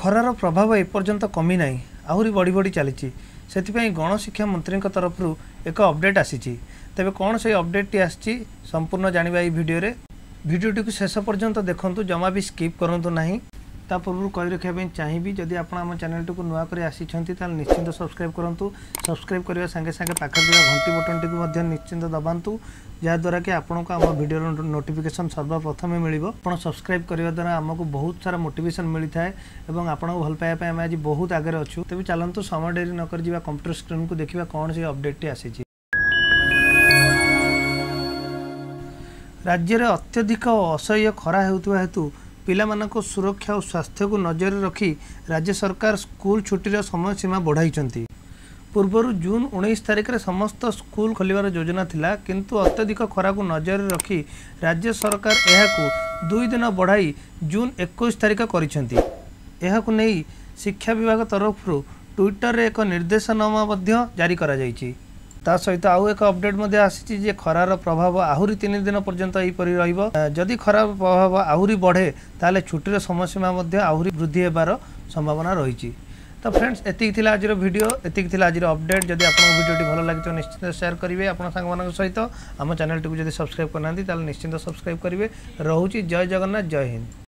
ଖରାର ପ୍ରଭାବ ଏପର୍ଯ୍ୟନ୍ତ କମି ନାହିଁ ଆହୁରି ବଢ଼ି ବଢ଼ି ଚାଲିଛି। ସେଥିପାଇଁ ଗଣଶିକ୍ଷା ମନ୍ତ୍ରୀଙ୍କ ତରଫରୁ ଏକ ଅପଡ଼େଟ୍ ଆସିଛି। ତେବେ କ'ଣ ସେଇ ଅପଡ଼େଟ୍ଟି ଆସିଛି ସମ୍ପୂର୍ଣ୍ଣ ଜାଣିବା ଏହି ଭିଡ଼ିଓରେ। ଭିଡ଼ିଓଟିକୁ ଶେଷ ପର୍ଯ୍ୟନ୍ତ ଦେଖନ୍ତୁ ଜମା ବି ସ୍କିପ୍ କରନ୍ତୁ ନାହିଁ। ତା ପୂର୍ବରୁ କହି ରଖିବା ପାଇଁ ଚାହିଁବି ଯଦି ଆପଣ ଆମ ଚ୍ୟାନେଲଟିକୁ ନୂଆ କରି ଆସିଛନ୍ତି ତାହେଲେ ନିଶ୍ଚିନ୍ତ ସବସ୍କ୍ରାଇବ୍ କରନ୍ତୁ। ସବସ୍କ୍ରାଇବ୍ କରିବା ସାଙ୍ଗେ ସାଙ୍ଗେ ପାଖରେ ଥିବା ଘଣ୍ଟି ବଟନ୍ଟିକୁ ମଧ୍ୟ ନିଶ୍ଚିନ୍ତ ଦବାନ୍ତୁ ଯାହାଦ୍ୱାରା କି ଆପଣଙ୍କୁ ଆମ ଭିଡ଼ିଓର ନୋଟିଫିକେସନ୍ ସର୍ବପ୍ରଥମେ ମିଳିବ। ଆପଣ ସବସ୍କ୍ରାଇବ୍ କରିବା ଦ୍ୱାରା ଆମକୁ ବହୁତ ସାରା ମୋଟିଭେସନ୍ ମିଳିଥାଏ ଏବଂ ଆପଣଙ୍କୁ ଭଲ ପାଇବା ପାଇଁ ଆମେ ଆଜି ବହୁତ ଆଗରେ ଅଛୁ। ତେବେ ଚାଲନ୍ତୁ ସମୟ ଡେରି ନକରି ଯିବା କମ୍ପ୍ୟୁଟର ସ୍କ୍ରିନ୍କୁ ଦେଖିବା କ'ଣ ସେ ଅପଡ଼େଟ୍ଟି ଆସିଛି। ରାଜ୍ୟରେ ଅତ୍ୟଧିକ ଓ ଅସହ୍ୟ ଖରା ହେଉଥିବା ହେତୁ ପିଲାମାନଙ୍କ ସୁରକ୍ଷା ଓ ସ୍ୱାସ୍ଥ୍ୟକୁ ନଜରରେ ରଖି ରାଜ୍ୟ ସରକାର ସ୍କୁଲ ଛୁଟିର ସମୟସୀମା ବଢ଼ାଇଛନ୍ତି। ପୂର୍ବରୁ ଜୁନ୍ ଉଣେଇଶ ତାରିଖରେ ସମସ୍ତ ସ୍କୁଲ ଖୋଲିବାର ଯୋଜନା ଥିଲା କିନ୍ତୁ ଅତ୍ୟଧିକ ଖରାକୁ ନଜରରେ ରଖି ରାଜ୍ୟ ସରକାର ଏହାକୁ ଦୁଇ ଦିନ ବଢ଼ାଇ ଜୁନ୍ ଏକୋଇଶ ତାରିଖ କରିଛନ୍ତି। ଏହାକୁ ନେଇ ଶିକ୍ଷା ବିଭାଗ ତରଫରୁ ଟ୍ୱିଟରରେ ଏକ ନିର୍ଦ୍ଦେଶନାମା ମଧ୍ୟ ଜାରି କରାଯାଇଛି। ତା ସହିତ ଆଉ ଏକ ଅପଡେଟ୍ ମଧ୍ୟ ଆସିଛି ଯେ ଖରାର ପ୍ରଭାବ ଆହୁରି ତିନି ଦିନ ପର୍ଯ୍ୟନ୍ତ ଏହିପରି ରହିବ। ଯଦି ଖରାର ପ୍ରଭାବ ଆହୁରି ବଢ଼େ ତାହେଲେ ଛୁଟିର ସମୟସୀମା ମଧ୍ୟ ଆହୁରି ବୃଦ୍ଧି ହେବାର ସମ୍ଭାବନା ରହିଛି। ତ ଫ୍ରେଣ୍ଡସ୍ ଏତିକି ଥିଲା ଆଜିର ଭିଡ଼ିଓ ଏତିକି ଥିଲା ଆଜିର ଅପଡେଟ୍ ଯଦି ଆପଣଙ୍କ ଭିଡ଼ିଓଟି ଭଲ ଲାଗିଥିବ ନିଶ୍ଚିତ ସେୟାର କରିବେ ଆପଣ ସାଙ୍ଗମାନଙ୍କ ସହିତ। ଆମ ଚ୍ୟାନେଲଟିକୁ ଯଦି ସବସ୍କ୍ରାଇବ୍ କରିନାହାନ୍ତି ତାହେଲେ ନିଶ୍ଚିନ୍ତ ସବସ୍କ୍ରାଇବ୍ କରିବେ। ରହୁଛି ଜୟ ଜଗନ୍ନାଥ ଜୟ ହିନ୍ଦ।